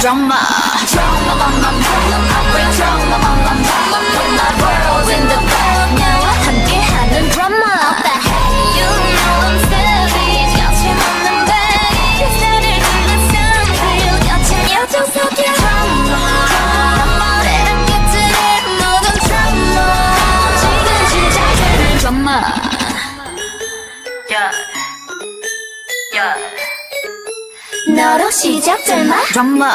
drama Drama, drama, drama, bring drama, drama, drama Put my world in the background 함께하는 drama What the heck, you know I'm savage 거침없는 babe 나를 뚫는 sound 거친 여정 속에 drama 때론 끝들의 모든 drama 지금 시작되는 drama Yeah. 너로 시작될 마? drama